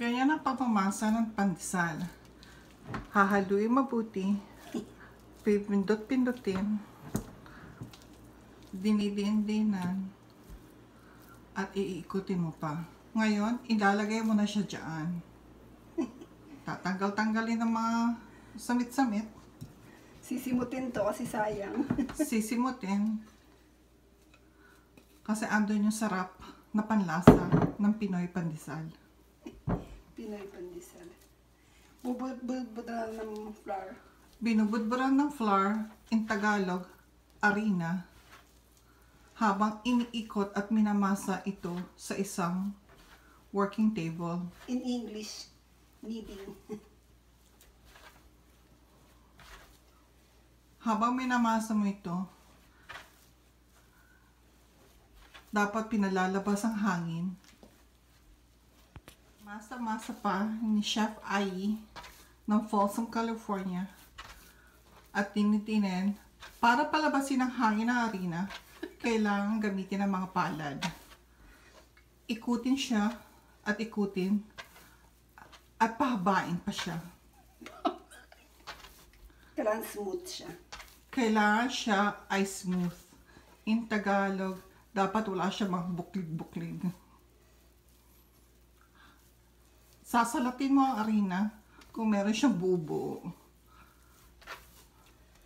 Ganyan ang pagmamasa ng pandesal. Hahaluin mabuti. Pipindot-pindutin. Dinidin-dinan. At iikutin mo pa. Ngayon, ilalagay mo na siya dyan. Tatanggal-tanggalin ng mga samit-samit. Sisimutin to kasi sayang. Sisimutin. Kasi andun yung sarap na panlasa ng Pinoy pandesal. Pinoy pandesal. Bubud-bud na ng flour. Binubudburan ng flour, in Tagalog, arena, habang iniikot at minamasa ito sa isang working table. In English, kneading. Habang minamasa mo ito, dapat pinalalabas ang hangin. Masa-masa pa ni Chef Ai ng Folsom, California at tinitinin para palabasin ang hangin ng harina, kailangan gamitin ang mga palad. Ikutin siya at ikutin at pahabain pa siya. Kailangan smooth siya. kailangan siya ay smooth. In Tagalog, dapat wala siya mga buklig-buklig. Sasalatin mo ang arena kung meron siyang bubo.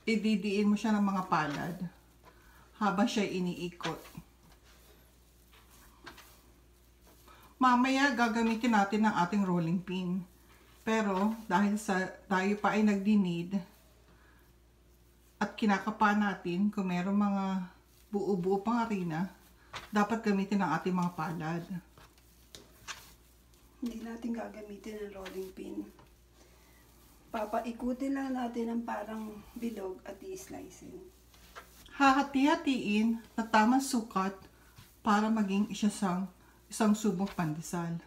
Ididiin mo siya ng mga palad habang siya iniikot. Mamaya gagamitin natin ang ating rolling pin. Pero dahil sa tayo pa ay nagdi-need, at kinakapa natin kung meron mga buo-buo pang harina, dapat gamitin ang ating mga palad. Hindi natin gagamitin ang rolling pin. Papaikutin lang natin ang parang bilog at i-slicing. Hahati-hatiin na tamang sukat para maging isang, isang subok pandesal.